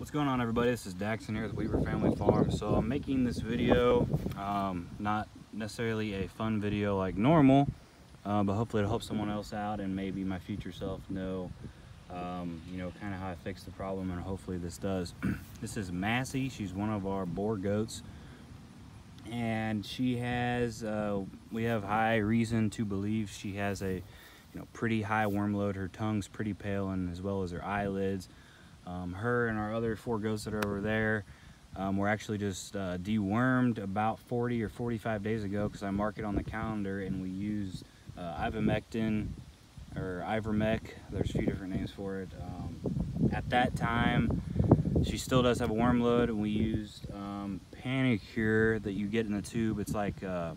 What's going on everybody? This is Daxon here with Weaver Family Farm. So I'm making this video, um, not necessarily a fun video like normal, uh, but hopefully it'll help someone else out and maybe my future self know, um, you know, kind of how I fix the problem and hopefully this does. this is Massey. She's one of our Boer goats and she has, uh, we have high reason to believe she has a, you know, pretty high worm load. Her tongue's pretty pale and as well as her eyelids. Um, her and our other four goats that are over there um, were actually just uh, dewormed about 40 or 45 days ago because I mark it on the calendar and we use uh, ivermectin or Ivomec. There's a few different names for it. Um, at that time, she still does have a worm load and we used um, Panacur that you get in the tube. It's like uh, uh,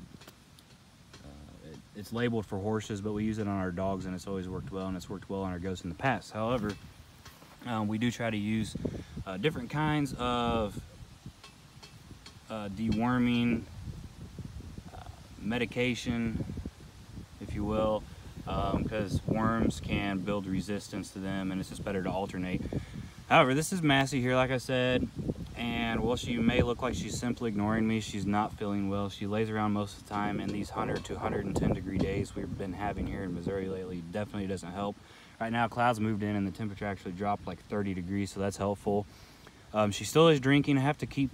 it, it's labeled for horses, but we use it on our dogs and it's always worked well and it's worked well on our goats in the past. However, um, we do try to use uh, different kinds of uh, deworming uh, medication, if you will, because um, worms can build resistance to them and it's just better to alternate. However, this is Massey here, like I said, and while she may look like she's simply ignoring me, she's not feeling well. She lays around most of the time, and these 100 to 110 degree days we've been having here in Missouri lately definitely doesn't help. Right now, clouds moved in and the temperature actually dropped like 30 degrees, so that's helpful. Um, she still is drinking. I have to keep,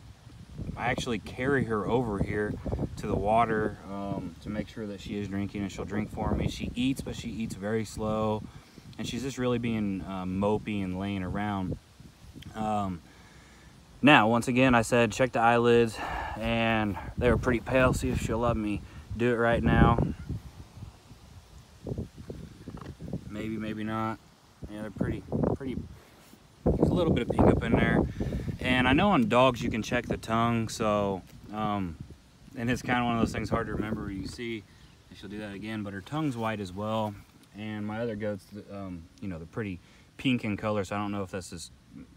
I actually carry her over here to the water um, to make sure that she is drinking and she'll drink for me. She eats, but she eats very slow. And she's just really being um, mopey and laying around. Um, now, once again, I said check the eyelids and they were pretty pale. See if she'll let me do it right now. Maybe, maybe not. Yeah, they're pretty, pretty, there's a little bit of pink up in there. And I know on dogs you can check the tongue, so, um, and it's kind of one of those things hard to remember you see, she'll do that again, but her tongue's white as well. And my other goats, um, you know, they're pretty pink in color, so I don't know if that's just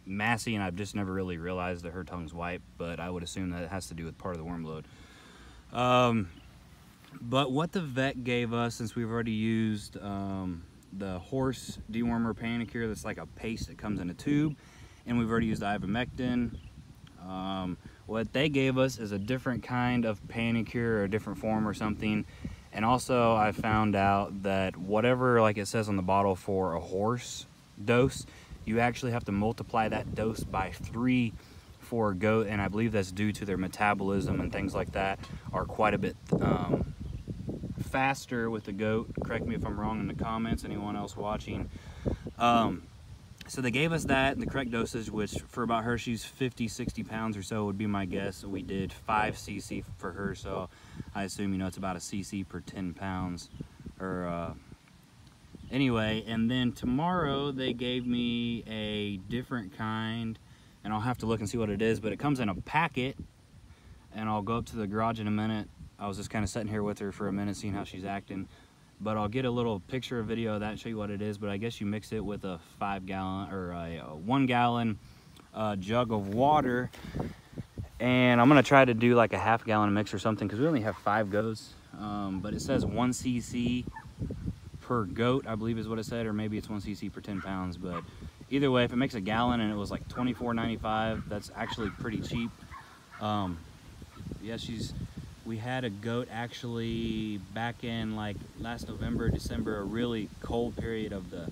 Massey, and I've just never really realized that her tongue's white, but I would assume that it has to do with part of the worm load. Um, but what the vet gave us, since we've already used um, the horse dewormer Panacur that's like a paste that comes in a tube and we've already used ivermectin. Um, what they gave us is a different kind of Panacur or a different form or something. And also I found out that whatever like it says on the bottle for a horse dose you actually have to multiply that dose by three for a goat and I believe that's due to their metabolism and things like that are quite a bit um, faster with the goat. Correct me if I'm wrong in the comments, anyone else watching. Um, so they gave us that, the correct dosage, which for about her, she's 50, 60 pounds or so would be my guess. We did 5 cc for her, so I assume, you know, it's about a cc per 10 pounds. Or, uh, anyway, and then tomorrow they gave me a different kind, and I'll have to look and see what it is, but it comes in a packet, and I'll go up to the garage in a minute I was just kind of sitting here with her for a minute, seeing how she's acting. But I'll get a little picture or video of that and show you what it is. But I guess you mix it with a five gallon or a, a one gallon uh, jug of water. And I'm gonna try to do like a half gallon mix or something because we only have five goats. Um, but it says one cc per goat, I believe is what it said, or maybe it's one cc per 10 pounds. But either way, if it makes a gallon and it was like 24.95, that's actually pretty cheap. Um, yeah, she's we had a goat actually back in like last November, December, a really cold period of the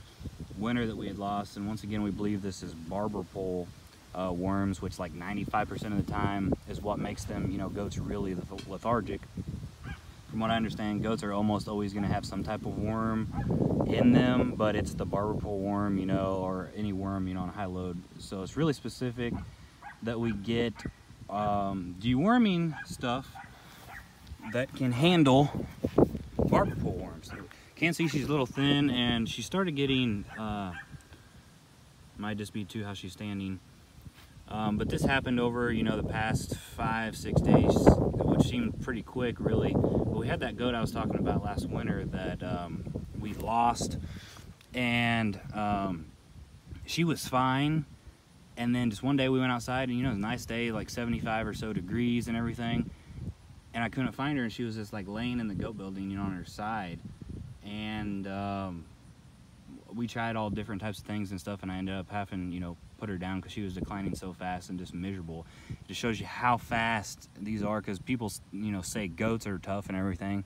winter that we had lost. And once again, we believe this is barber pole uh, worms, which like 95% of the time is what makes them, you know, goats really lethargic. From what I understand, goats are almost always going to have some type of worm in them, but it's the barber pole worm, you know, or any worm, you know, on high load. So it's really specific that we get um, deworming stuff that can handle barber pole worms. Can't see she's a little thin and she started getting, uh, might just be too how she's standing. Um, but this happened over, you know, the past five, six days, which seemed pretty quick, really. But we had that goat I was talking about last winter that um, we lost, and um, she was fine. And then just one day we went outside, and you know, it was a nice day, like 75 or so degrees and everything and I couldn't find her and she was just like laying in the goat building, you know, on her side. And um, we tried all different types of things and stuff and I ended up having, you know, put her down because she was declining so fast and just miserable. It just shows you how fast these are because people, you know, say goats are tough and everything.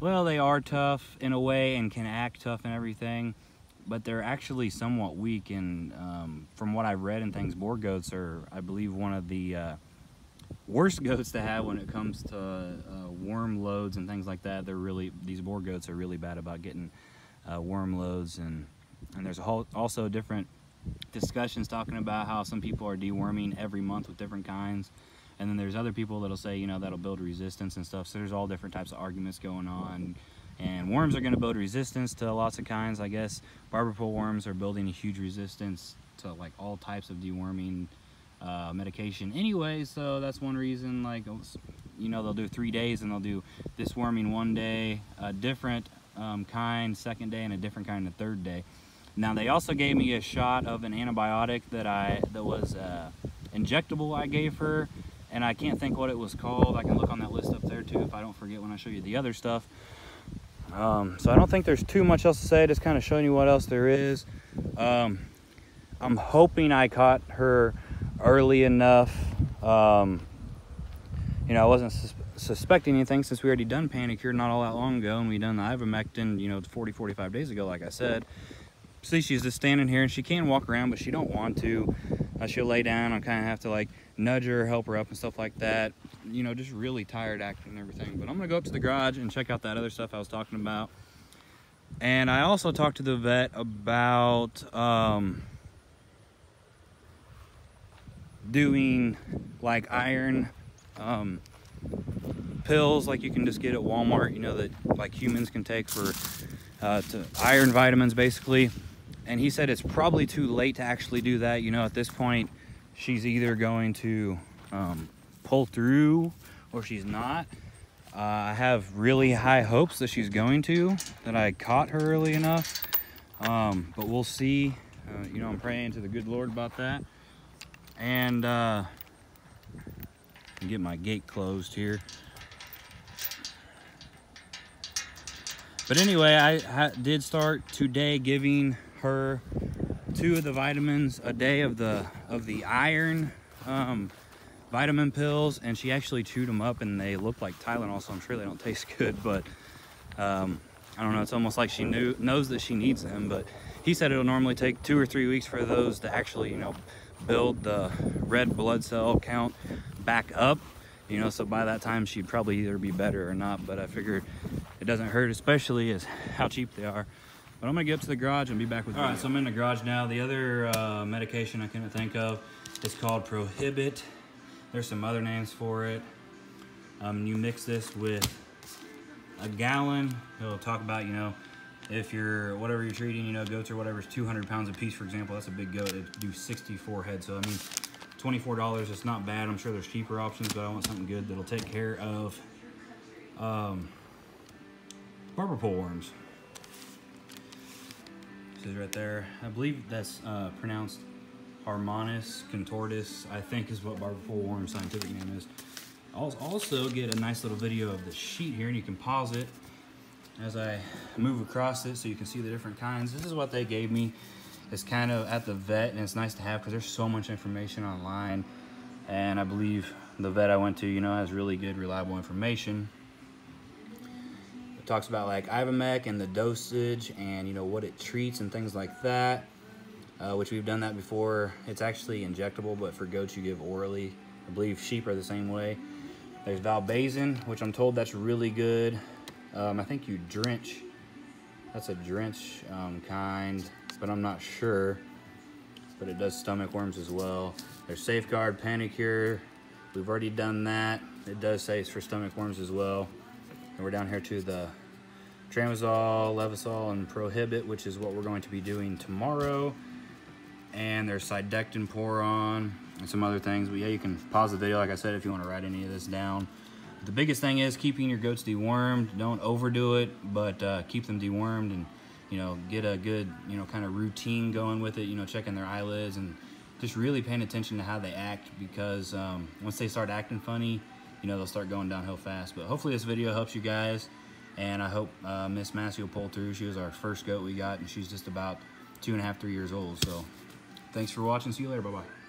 Well, they are tough in a way and can act tough and everything, but they're actually somewhat weak. And um, from what I've read and things, Boer goats are, I believe, one of the uh, worst goats to have when it comes to uh, worm loads and things like that. They're really these Boer goats are really bad about getting uh, worm loads and and there's a whole, also different discussions talking about how some people are deworming every month with different kinds. And then there's other people that'll say you know that'll build resistance and stuff. So there's all different types of arguments going on. And worms are going to build resistance to lots of kinds i guess. Barber pole worms are building a huge resistance to like all types of deworming uh, medication anyway so that's one reason like you know they'll do three days and they'll do this worming one day a different um, kind second day and a different kind the third day. Now they also gave me a shot of an antibiotic that I that was uh, injectable I gave her and I can't think what it was called. I can look on that list up there too if I don't forget when I show you the other stuff. Um, so I don't think there's too much else to say just kind of showing you what else there is. Um, I'm hoping I caught her early enough. Um, you know, I wasn't sus suspecting anything since we already done Panacur not all that long ago, and we done the ivermectin, you know, 40, 45 days ago, like I said. See, she's just standing here, and she can walk around, but she don't want to. Uh, she'll lay down. I kind of have to, like, nudge her, help her up, and stuff like that. You know, just really tired acting and everything. But I'm going to go up to the garage and check out that other stuff I was talking about. And I also talked to the vet about... Um, doing like iron um, pills like you can just get at Walmart, you know, that like humans can take for uh, to iron vitamins basically. And he said it's probably too late to actually do that. You know, at this point, she's either going to um, pull through or she's not. Uh, I have really high hopes that she's going to, that I caught her early enough. Um, but we'll see. Uh, you know, I'm praying to the good Lord about that and uh, get my gate closed here. But anyway, I did start today giving her two of the vitamins a day of the of the iron um, vitamin pills, and she actually chewed them up, and they look like Tylenol, so I'm sure they don't taste good. But um, I don't know. It's almost like she knew knows that she needs them. But he said it'll normally take two or three weeks for those to actually, you know, build the red blood cell count back up you know so by that time she'd probably either be better or not but i figured it doesn't hurt especially as how cheap they are. But i'm gonna get up to the garage and be back with you all right so i'm in the garage now. The other uh, medication i couldn't think of is called prohibit. There's some other names for it. Um, you mix this with a gallon. He'll talk about you know if you're whatever you're treating, you know, goats or whatever is 200 pounds a piece, for example, that's a big goat. It do 64 heads. So I mean, $24 it's not bad. I'm sure there's cheaper options, but I want something good that'll take care of um, barber pole worms. This is right there. I believe that's uh, pronounced Haemonchus contortus, I think is what barber pole worm scientific name is. I'll also get a nice little video of the sheet here and you can pause it as I move across it so you can see the different kinds. This is what they gave me. It's kind of at the vet and it's nice to have because there's so much information online and I believe the vet I went to, you know, has really good reliable information. It talks about like Ivomec and the dosage and you know what it treats and things like that, uh, which we've done that before. It's actually injectable, but for goats you give orally. I believe sheep are the same way. There's Valbazen, which I'm told that's really good. Um, I think you drench. That's a drench um, kind, but I'm not sure. But it does stomach worms as well. There's Safeguard Panacur. We've already done that. It does say it's for stomach worms as well. And we're down here to the Tramisol, Levasole, and Prohibit, which is what we're going to be doing tomorrow. And there's Cydectin Pour-On and some other things. But yeah, you can pause the video, like I said, if you want to write any of this down. The biggest thing is keeping your goats dewormed. Don't overdo it, but uh, keep them dewormed and, you know, get a good, you know, kind of routine going with it, you know, checking their eyelids and just really paying attention to how they act because um, once they start acting funny, you know, they'll start going downhill fast. But hopefully this video helps you guys. And I hope uh, Miss Massey will pull through. She was our first goat we got, and she's just about two and a half, three years old. So Thanks for watching. See you later. Bye bye.